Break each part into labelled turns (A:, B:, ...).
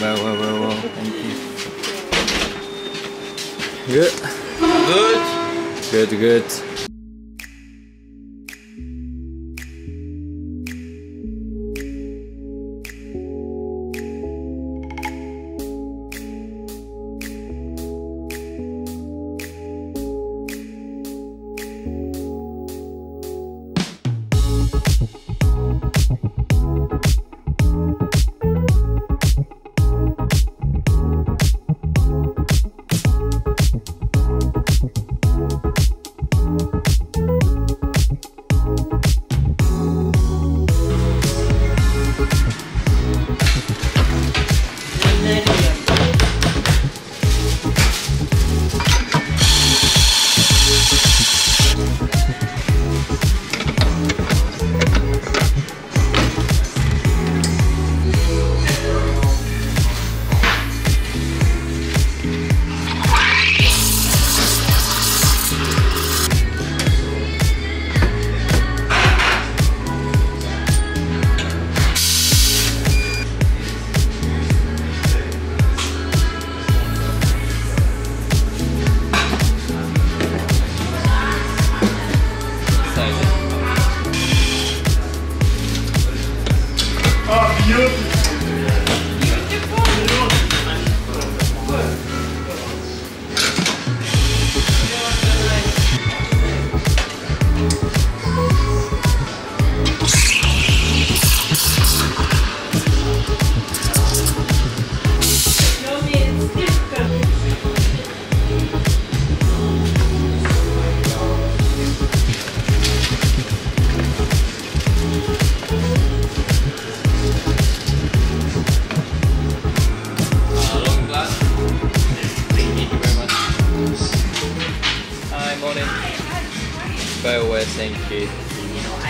A: well, well, well, well. Thank you. Good.
B: Good.
A: Good, good.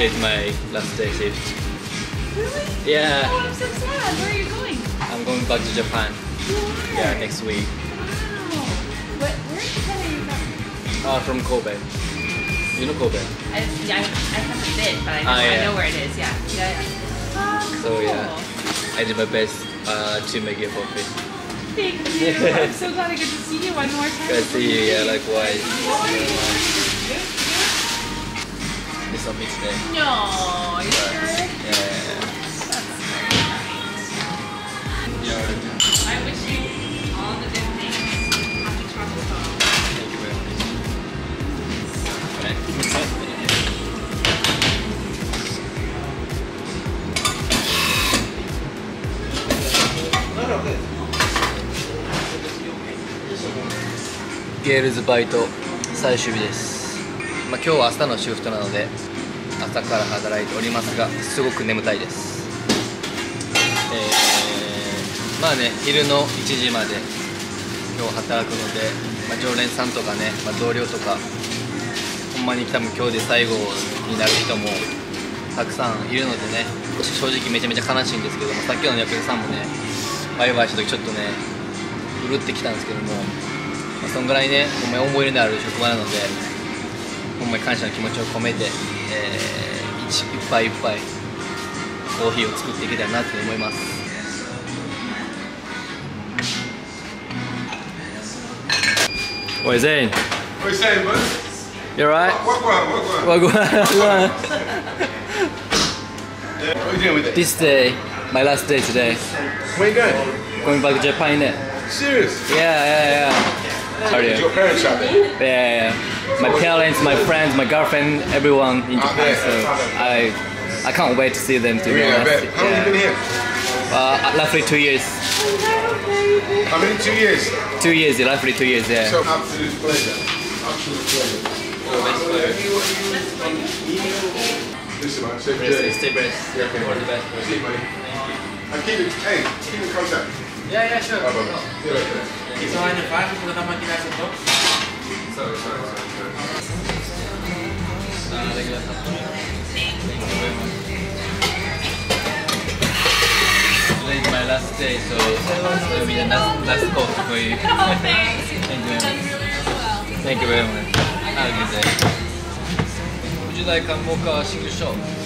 B: Today's my last day shift.
C: Really?
B: Yeah,
C: Oh, I'm so sad. Where are you going?
B: I'm going back to Japan.
C: You?
B: Yeah, next week.
C: Wow. What, where are you from?
B: Uh, from Kobe. You know Kobe?
C: I, yeah, I, I haven't been, but I know,
B: Ah, yeah.
C: I know where it is. Yeah. Yeah. Oh,
B: So, yeah. I did my best uh, to make it for happy.
C: Thank you. I'm so glad I get to see you one more time.
B: Good to see you, yeah, likewise. Me today.
C: No, you sure?
B: Yeah, yeah, yeah.
C: That's nice. I wish you all the good things. Happy travels home.
B: Thank you very much. Okay. ゲールズバイト最終日です、まあ、今日は朝のシフトなので朝から働いておりますがすごく眠たいです。えー、まあね昼の1時まで今日働くので、まあ、常連さんとかね、まあ、同僚とかほんまに多分今日で最後になる人もたくさんいるのでね正直めちゃめちゃ悲しいんですけどもさっきのお客さんもねバイバイした時ちょっとねうるってきたんですけども、まあ、そんぐらいねほん思い入れのある職場なのでほんまに感謝の気持ちを込めて、えー、一いっぱいいっぱいコーヒーを作っていけたらなって思います What is it?
D: What you saying, bud?
B: You alright?
D: What, what, what, are you doing with it?
B: This day, my last day today.
D: Where you going?
B: Going back to Japan, innit?
D: Serious?
B: Yeah, yeah, yeah. Sorry.
D: Did
B: Yeah,
D: your parents out there?
B: yeah, yeah. My parents, my friends, my girlfriend, everyone in Japan. So I, I can't wait to see them. To be
D: Yeah,
B: honest.
D: bet. How long you been here?
B: Uh, roughly two years.
D: How many? Two years.
B: Two years, yeah, roughly two years. Yeah.
D: So absolute pleasure. Absolute pleasure. Listen, man. Safe journey.
B: Stay blessed.
D: Yeah, okay.
B: All the best.
D: See you, buddy. And keep it. Hey, keep in contact.
B: Yeah, yeah, sure.
D: Bye, bye. See you later.
E: Isso hanya fácil quando dá máquina de toque.
D: Sorry, sorry, sorry. sorry.
B: Regular customer. Thank you very much. Today is my last day, so it will be the last, last call for you.
C: Oh, thanks.
B: Thank you very much. Thank you very much. Have a good day. Would you like a mocha single shot?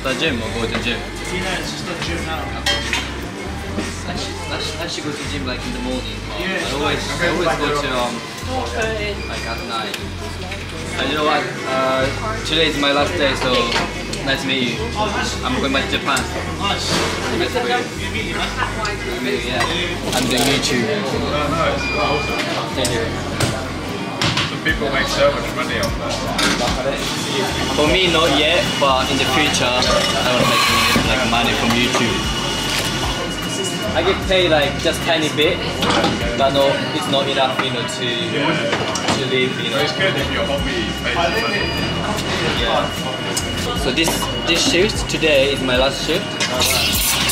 B: After gym or go to the gym?
E: You know, it's just a gym now.
B: I should, I should, I should go to the gym like in the morning. but
E: Yeah,
B: I always, I always go to um, like at night. And you know what? Uh, today is my last day, so nice to meet you. I'm going back to Japan.
E: Nice.
B: Nice to meet you.
E: Meet you, man.
B: I mean, yeah. I'm doing YouTube.
F: Oh.
B: Thank you.
F: People make so much money off that.
B: For me, not yet, but in the future, I want to make like money from YouTube. I get paid like just tiny bit, but no, it's not enough, you know, to to live, you know.
F: It's good if your hobby makes money.
B: Yeah. So this this shift today is my last shift.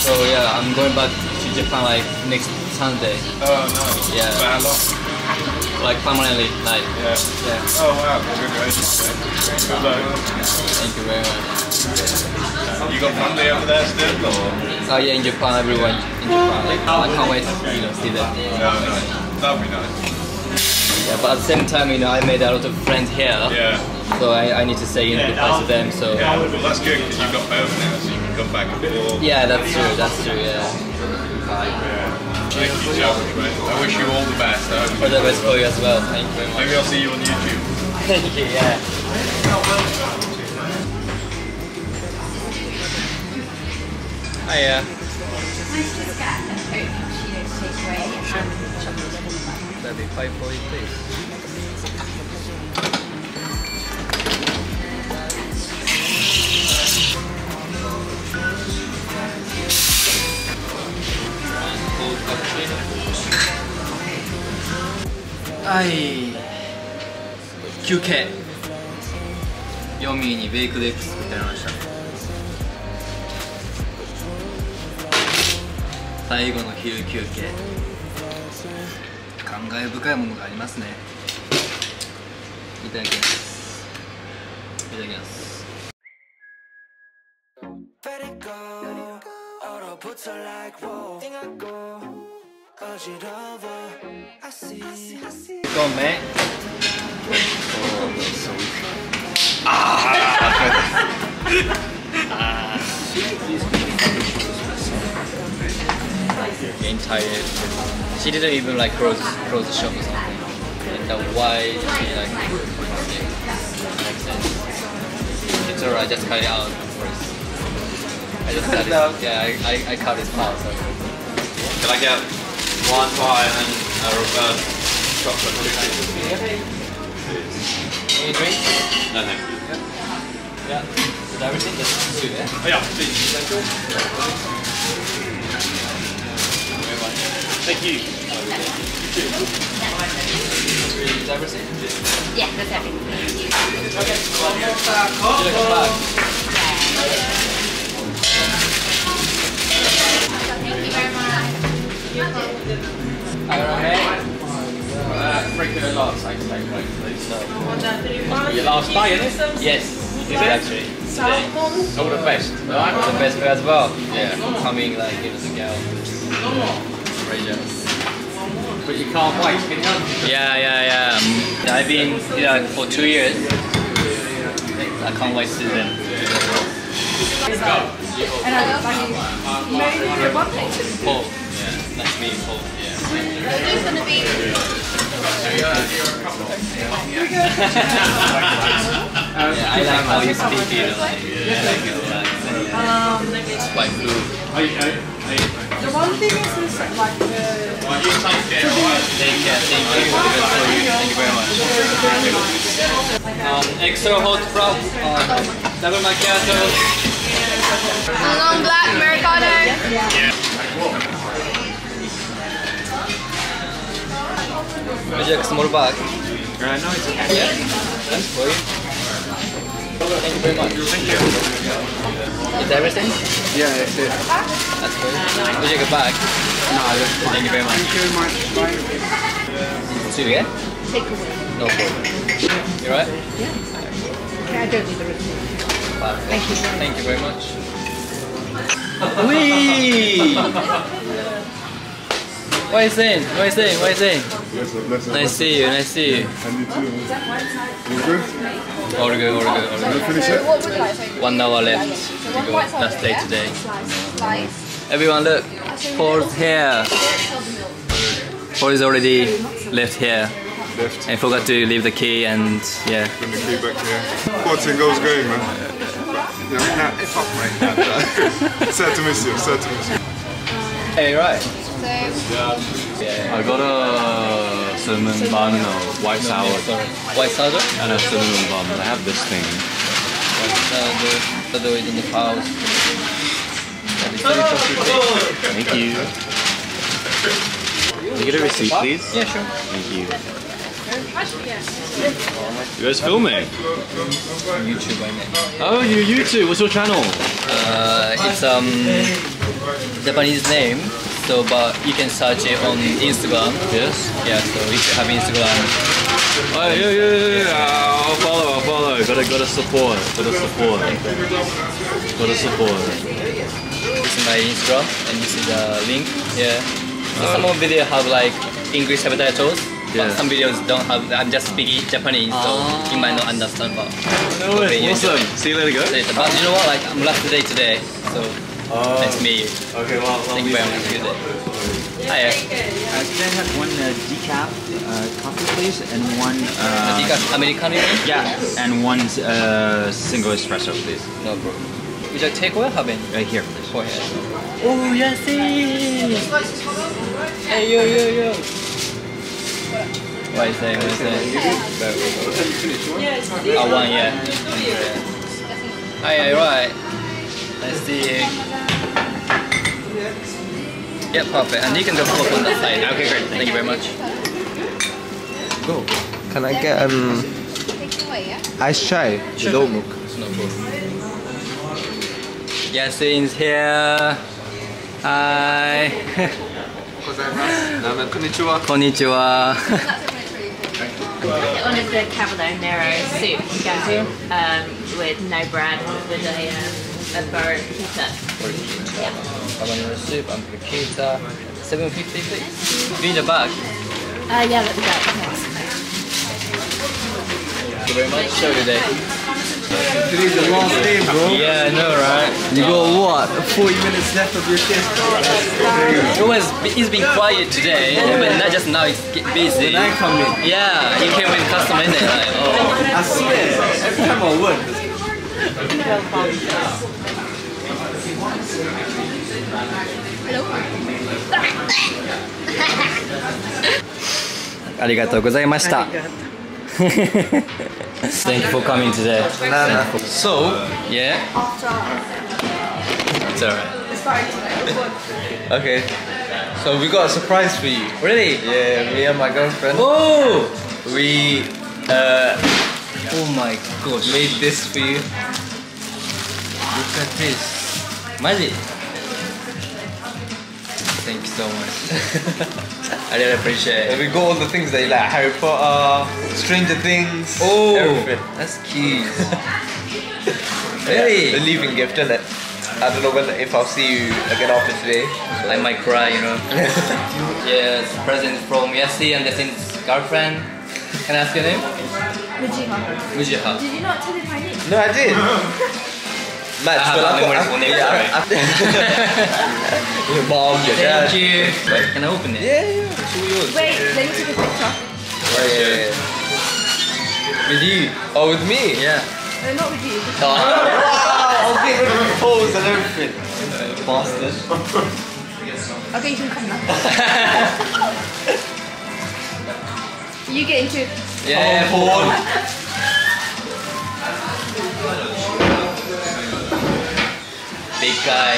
B: So yeah, I'm going back to Japan like next Sunday,
F: Oh, no.
B: Yeah.
F: For how long?
B: like permanently, like
F: Yeah.
B: yeah.
F: Oh, wow. Congratulations. mate. Good luck.
B: Thank you very much.
F: You got family over there still, or?
B: Oh yeah, in Japan, everyone in Japan. Like I can't wait to you know see them.
F: No, nice. That'd be nice.
B: Yeah, but at the same time, you know, I made a lot of friends here.
F: Yeah.
B: So I, I need to say you know goodbye to them. So
F: Yeah, well that's good because you've got both now, so you can come back and forth.
B: yeah, that's true. That's true. Yeah.
F: Thank you, Joe. I wish you all the best. I hope
B: For the best for you as well. Thank you very much.
F: Maybe I'll see you on YouTube.
B: Thank you. Yeah. Hiya. That'd be five for you, please. はい。休憩。ヨミーにベイクドエッグ作ってありました。最後の昼休憩。感慨深いものがありますね。いただきます。いただきます。
G: Let it Go,
B: man. Ah! ah. Getting tired. She didn't even like close close the shop or something. And that why she like makes sense. It's alright, just cut it out first. I just cut it. Yeah, I I, I cut his mouth. So.
H: Can I get? One pie and a reverse uh, uh, chocolate cookie?
B: Any drink?
H: No, thank you.
B: Yeah. Is everything? Just two, yeah?
H: Oh, yeah, please. Thank you.
B: Is everything?
I: Yeah, that's everything.
B: Would you like a
H: Freaking a lot, thanks, thanks, please.
B: Your
H: Your last day, isn't it?
B: Yes. Is it actually? Today.
H: All the best. Alright?
B: The best way as well. Yeah. Coming like give us a go. Very.
H: But you can't wait, can you?
B: Yeah, yeah, yeah. Um, I've been here for two years. I can't wait to see them. Paul. Yeah. Nice to meet you, Paul. Yeah.
I: Who's gonna be?
B: Yeah, I like how you speak, yeah, fluid.
J: The one thing is, is like uh,
B: Take thank you. Thank you very much. Um, extra hot from um, double macchiato.
I: Long black Americano.
B: Would you like a small bag? Uh, no, it's okay. Yeah, that's for you. Thank you very much. Thank you. Is that everything?
K: Yeah, that's it.
B: That's for you. Would you like a bag?
K: No, that's fine.
B: Thank you very much.
K: Thank you very much. Bye.
B: Two, yeah?
J: takeaway.
B: No problem. You right?
J: Okay, I don't need the receipt. Thank you.
B: Thank you very much. Wee! What are you saying? What are you saying? What are you saying? Nice to see you. Nice to see you.
D: And you too. You good?
B: All good. All good. All good.
D: finish it?
J: What would you like? So
B: One hour left to go. Last day today. Everyone, look. Paul's here. Paul is already left here
D: Left.
B: and forgot to leave the key and yeah.
D: Bring the key back here. What's in goes going, man? Yeah, nah, fuck, mate. Sad to miss you. Sad to miss you.
B: Hey, right.
J: So
L: I got a cinnamon bun, a white sour,
B: White sourdough.
L: and a cinnamon bun. I have this thing.
B: White sourdough. Sourdough is in the house. And it's very chocolatey.
L: Thank you. Can you get a receipt, please?
B: Yeah, sure.
L: Thank you. You guys filming?
B: YouTube, I mean.
L: Oh, you YouTube. What's your channel?
B: Uh, it's um Japanese name, so but you can search it on Instagram.
L: Yes.
B: Yeah, so if you have Instagram,
L: Oh, yeah, yeah, yeah, yeah. I'll follow. I'll follow. Gotta, gotta support. Gotta support. Gotta support.
B: this is my Instagram, and this is the link. Yeah. So some of video have like English subtitles.
L: Yeah.
B: But some videos don't have. I'm just speaking Japanese, so you might not ah. understand. But
L: No way.
B: Okay,
L: Awesome. See you later, guys.
B: But you know what? Like I'm last day today, so nice to meet you.
L: Okay, well,
B: Thank you very much. Good day. Hiya.
M: Uh, can I have one uh, decaf uh, coffee, please, and one uh,
B: Decaf Americano, you mean?
M: yeah, and one uh, single espresso, please.
B: No problem. Would you like takeaway or have?
M: Right here, please.
B: Go ahead. Oh, yes, Hey, yo, yo, yo. What is that? What is that? Oh, one, yeah. Hi, hi, right. Nice to see you. Yeah, perfect. And you can go flop on that side. Okay, great. Thank you very much. Go.
K: Can I get um ice chai?
B: Sure. Domuk. Yasin's here. Hi. Konnichiwa. Konnichiwa.
C: one is the carbonara soup you um, with no bread with a, um, a burro pita. Yeah.
B: Habanero soup and pizza. 750 please. Do you need a bag?
C: Uh, yeah, that's right. Thanks.
B: Thank you very much. Show today.
K: Today's the last day, bro.
B: Yeah, I know, right?
K: You got what? 40 minutes left of your shift.
B: It was, it's been quiet today, but not just now it's get busy.
K: When I come in,
B: Yeah, you came with customer in there. Like, oh.
K: I swear, every time I work,
B: Arigatou gozaimashita. Thank you for coming today. So, yeah. It's alright.
K: Okay. So we got a surprise for you.
B: Really?
K: Yeah, me and my girlfriend.
B: Oh!
K: We uh,
B: Oh my gosh.
K: made this for you.
B: Look at this. Magic. Thank you so much. I really appreciate
K: And
B: it.
K: we got all the things that you like Harry Potter, Stranger Things,
B: Oh,
K: everything.
B: that's cute.
K: Yeah, the leaving gift, isn't it? I don't know when if I'll see you again after today.
B: I might cry, you know. yes, present from Yassi and Yasin's girlfriend. Can I ask your name? Mujiha.
C: Did you not tell me my name?
K: No, I did. Matt, ah,
B: I have
K: but
B: a
K: I've got-
B: memorable name,
K: yeah,
B: sorry.
K: I- your mom, your dad.
B: Thank you. Wait, can I open it?
K: Yeah, yeah, it's all yours.
C: Wait, let me take a picture.
K: Oh, yeah, yeah, yeah.
B: With you?
K: Oh, with me?
B: Yeah.
C: No, not with you.
B: Oh.
K: Wow, I'll get rid of the pose and everything.
B: Bastard.
C: Okay, you can come now. you get into
B: Yeah,
K: Porn.
B: Oh, big guy.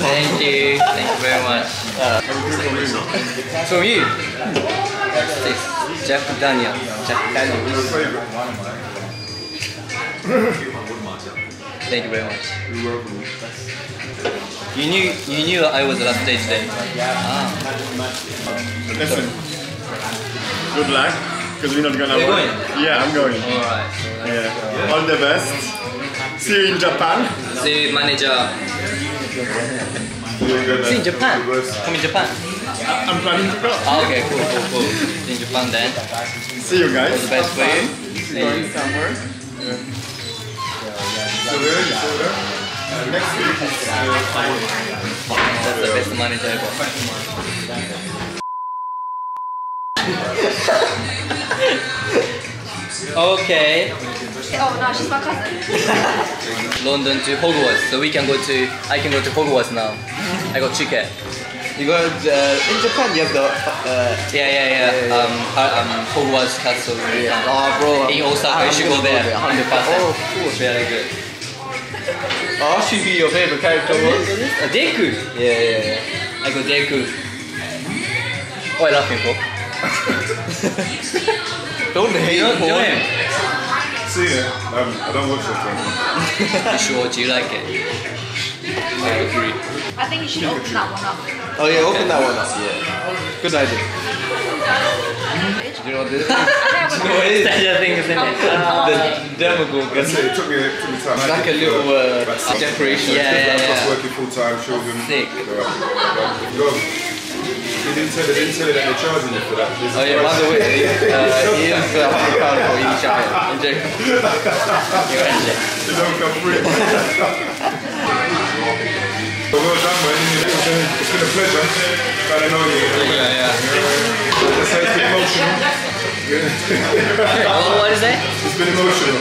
B: Thank you. Thank you very much. From you. This Jack Daniel. Jack Daniel. Thank you very much. You knew you knew I was the last day today. Ah.
D: Listen, good luck, because we're not gonna
B: You're
D: work. Yeah, I'm going.
B: Alright.
D: Yeah. All the best. See you in Japan.
B: See you, manager. It's in Japan. Come in Japan.
D: I'm planning to go.
B: Oh, okay, cool, cool, cool. In Japan then.
D: See you guys.
B: All the best for you.
D: Going somewhere. So there, you. Uh, next week is uh,
B: That's the best manager ever. okay.
J: Oh no, she's my cousin.
B: London to Hogwarts, so we can go to. I can go to Hogwarts now. I got ticket.
K: You go uh, in Japan. You have the uh,
B: Yeah, yeah, yeah. Um, uh, um, Hogwarts Castle.
K: yeah. Oh, bro.
B: In Osaka,
K: I'm
B: you should go
K: gonna
B: there.
K: Hundred percent. Oh, of course.
B: Very good.
K: I'll ask you who your favorite character was.
B: Uh, Deku.
K: Yeah, yeah, yeah.
B: I go Deku. What are you laughing for?
K: Don't hate
B: You know, you know him?
D: See it. Um, I don't watch it. But
B: You should watch. You like it? I agree.
J: I think you should open that one up.
K: Oh yeah, open that one up. Yeah. Good idea. Do you know what this is?
J: I don't
K: No, it is.
B: Such a thing, isn't it?
K: The Demogorgon.
D: That's it. It took me, it took me time.
K: It's like a little uh, decoration.
B: Yeah,
D: Because
B: yeah,
D: I was
B: yeah.
D: working full time, children.
B: Sick.
D: So, uh, go. They didn't tell, they didn't tell you that they're charging you for that. This
K: Oh yeah, by the way, uh, he is a hundred pound for each. Enjoy.
D: They don't come free. But well done, man. It's been, a pleasure. Glad I know you.
K: Yeah, yeah.
D: Let's say it's been emotional.
B: what, is that?
D: It's been emotional.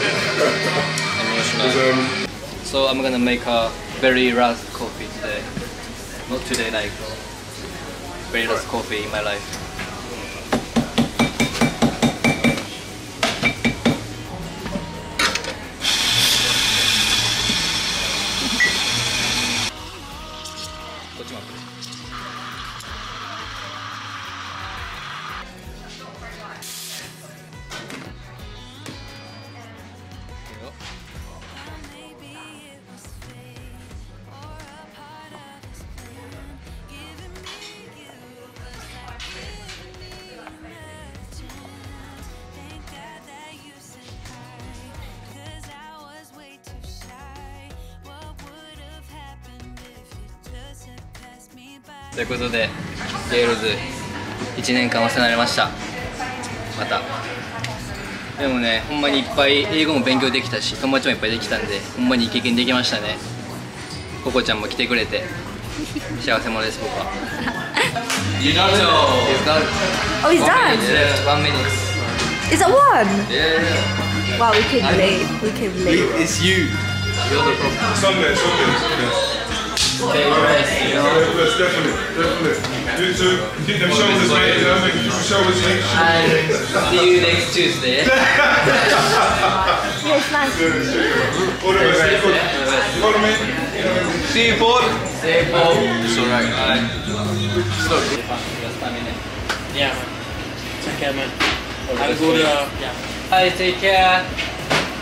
B: Emotional.
D: um,
B: So I'm gonna make a very last coffee today. Not today, like last coffee in my life. ということで、ゲーズ、1年間お世話になりました、また、でもね、ほんまにいっぱい英語も勉強できたし、友達もいっぱいできたんで、ほんまに経験できましたね、ココちゃんも来てくれて、幸せ者です、僕は。it's a one
J: it's a one?
B: It's you.
D: it's you there, it's on there, it's on there.
B: Stay rest, you know
D: definitely, definitely. You too. Keep them shoulders, mate. You know, make keep your shoulders in.
B: And see you next Tuesday
J: Yeah, it's nice.
D: All the best. mate. Good. Follow me.
K: See you, Paul.
B: Stay home
K: It's alright.
E: Yeah. Take care, man. Have a good, uh, yeah.
B: Bye, take care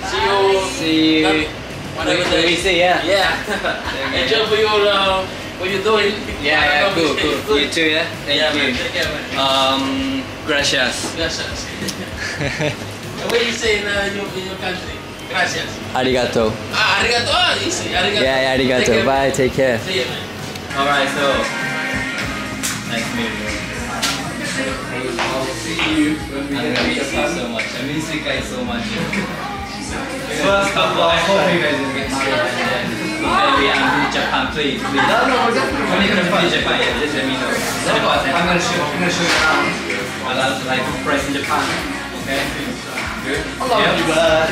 E: See you.
B: See you
E: Whatever
B: When we
E: day.
B: see, yeah
E: Yeah. Enjoy for your, uh, what you're doing.
B: Yeah, yeah, cool, cool. You too, yeah? Thank
E: yeah,
B: you.
E: man. Take care, man.
B: Um, gracias.
E: Gracias. what do you say in, uh, your, in your country? Gracias.
B: Arigato.
E: Ah, arigato. Ah, easy. Arigato.
B: Yeah, yeah,
E: Take
B: arigato.
E: care, man.
B: Bye, take care.
E: See you, man.
B: Alright, so. Nice meeting you. I'll see you when we get to Japan so much. I miss you guys so much. First of all, I hope you guys will get married and then I'm in Japan, please, please. No, no, when you come to Japan, yeah, just let me know. I'm gonna show, I'm gonna show you around. I love like price in Japan. Okay? Good? I love you, bud.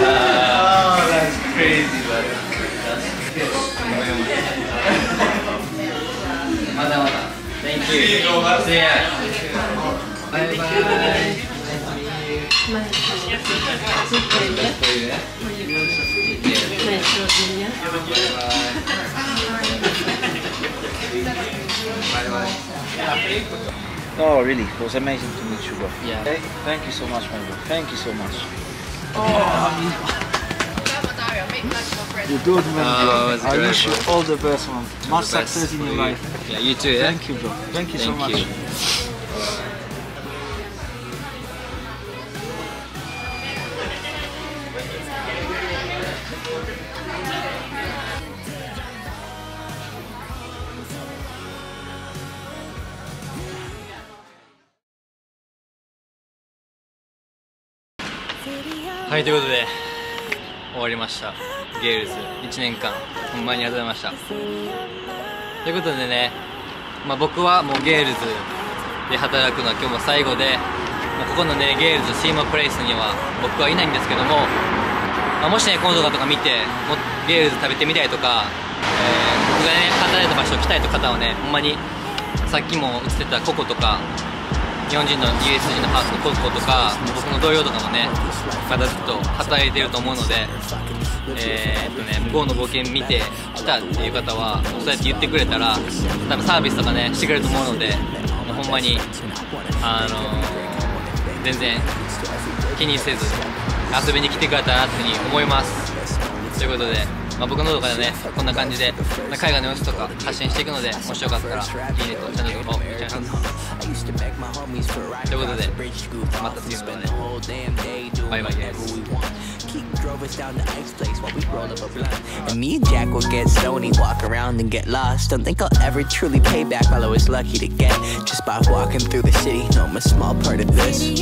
B: oh, that's crazy, bud. That's good. Thank you. See you. See ya. Bye bye.
M: Oh, really? It was amazing to meet you, bro.
B: Yeah.
M: Okay? Thank you so much, my bro. Thank you so much. You're good, man.
B: Oh,
M: I wish you all the best, man. Much success in your
B: you.
M: life.
B: Yeah, you too, yeah?
M: Thank you, bro. Thank you so much.
B: you. はいということで終わりました。ゲールズ1年間ほんまにありがとうございました。ということでね、まあ、僕はもうゲールズで働くのは今日も最後でもうここのねゲールズシーマプレイスには僕はいないんですけども、まあ、もしねこの動画とか見てもゲールズ食べてみたいとか、えー僕がね働いた場所来たいという方はねほんまにさっきも映ってたココとか日本人の USG のハウスのココとか僕の同僚とかもねまだずっと働いてると思うのでえーっとね向こうの冒険見て来たっていう方はそうやって言ってくれたら多分サービスとかねしてくれると思うのでもうほんまにあのー全然気にせず遊びに来てくれたらなっていうふうに思います。ということで、まあ、僕の動画でねこんな感じで、海外の様子とか発信していくのでもしよかったらいいねとチャンネル登録お願いします。used to beg my homies for rock across the bridge to goof off and spend the whole damn day doing whatever we want.
G: Keep drove us down to Ice Place while we roll up a blunt. And me and Jack will get stony, walk around and get lost. Don't think I'll ever truly pay back all I was lucky to get just by walking through the city. No, I'm a small part of this.